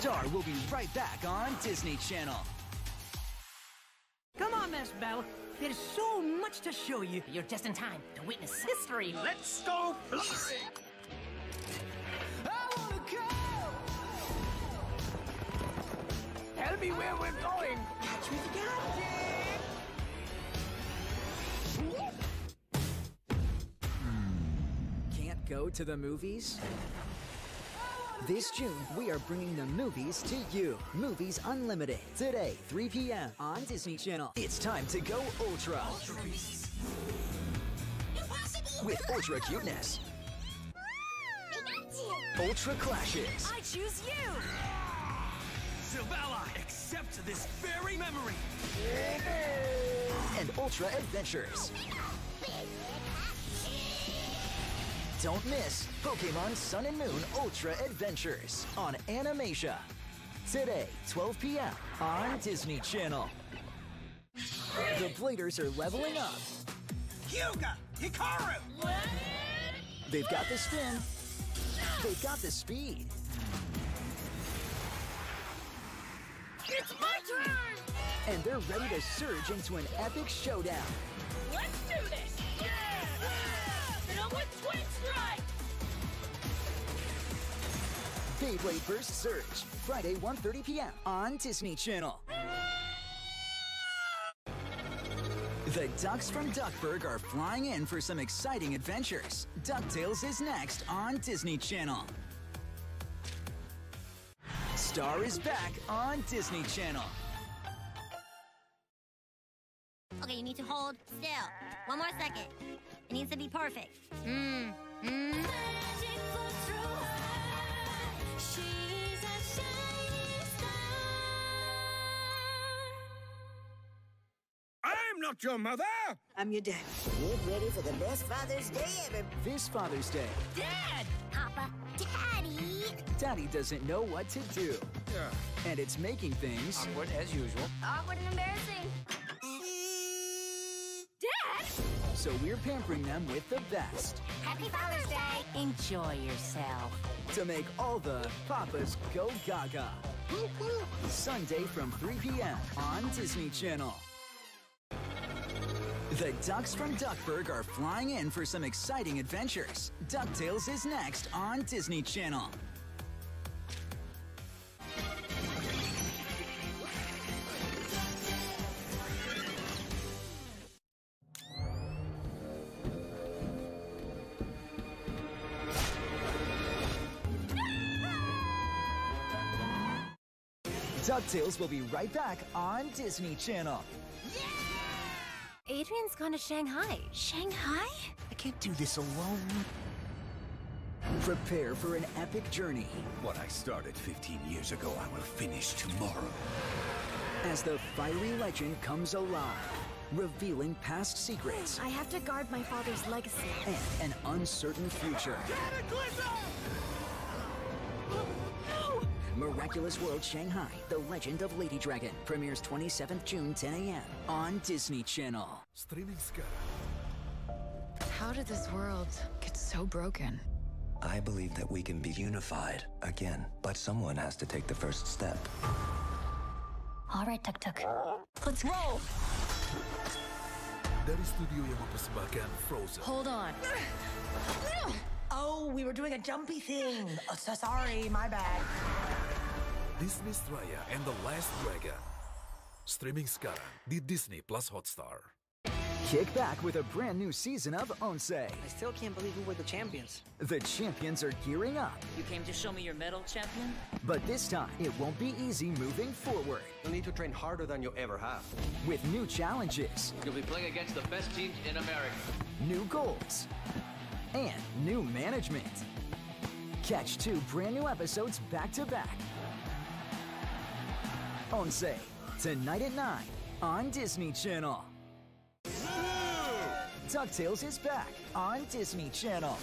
Star will be right back on Disney Channel. Come on, Miss Belle. There's so much to show you. You're just in time to witness history. Let's go flying! Tell me where we're going. Catch me if you can. Hmm. Can't go to the movies? This June, we are bringing the movies to you. Movies Unlimited. Today, 3 p.m. on Disney Channel. It's time to go ultra. With ultra cuteness. Ultra clashes. I choose you. Silvally, accept this very memory! and ultra adventures. Don't miss Pokemon Sun and Moon Ultra Adventures on Animatia. Today, 12 p.m. on Disney Channel. The Bladers are leveling up. Hyuga! Hikaru! They've got the spin. They've got the speed. It's my turn. And they're ready to surge into an epic showdown. With Twin Strike. Beyblade Burst Surge, Friday, 1.30 p.m. on Disney Channel. The Ducks from Duckburg are flying in for some exciting adventures. DuckTales is next on Disney Channel. Star is back on Disney Channel. Okay, you need to hold still. One more second. It needs to be perfect. Mmm. Mmm. I'm not your mother! I'm your dad. Get ready for the best Father's Day ever. This Father's Day, Dad. Papa. Daddy. Daddy doesn't know what to do. Yeah. And it's making things Awkward as usual. Awkward and embarrassing. So we're pampering them with the best Happy Father's Day. Enjoy yourself. to make all the papas go gaga. Sunday from 3 p.m. on Disney Channel. The Ducks from Duckburg are flying in for some exciting adventures. DuckTales is next on Disney Channel. DuckTales will be right back on Disney Channel. Adrien's gone to Shanghai. Shanghai? I can't do this alone. Prepare for an epic journey What I started 15 years ago, I will finish tomorrow. as the fiery legend comes alive, revealing past secrets I have to guard my father's legacy. and an uncertain future. Miraculous World Shanghai, The Legend of Lady Dragon, premieres 27th June, 10 a.m. on Disney Channel. Streaming sekarang. How did this world get so broken? I believe that we can be unified again, but someone has to take the first step. All right, Tuk Tuk. Let's roll. Dari studio yang mempersembahkan Frozen. Hold on. Oh, we were doing a jumpy thing. Oh, so sorry, my bad. Disney's Raya and the Last Dragon. Streaming sekarang di Disney Plus Hotstar. Kick back with a brand new season of Onse. I still can't believe we were the champions. The champions are gearing up, You came to show me your medal, champion? but this time it won't be easy moving forward. You'll need to train harder than you ever have. With new challenges, You'll be playing against the best teams in America. new goals, and new management. Catch two brand new episodes back to back. Onse, tonight at 9 on Disney Channel. DuckTales is back on Disney Channel.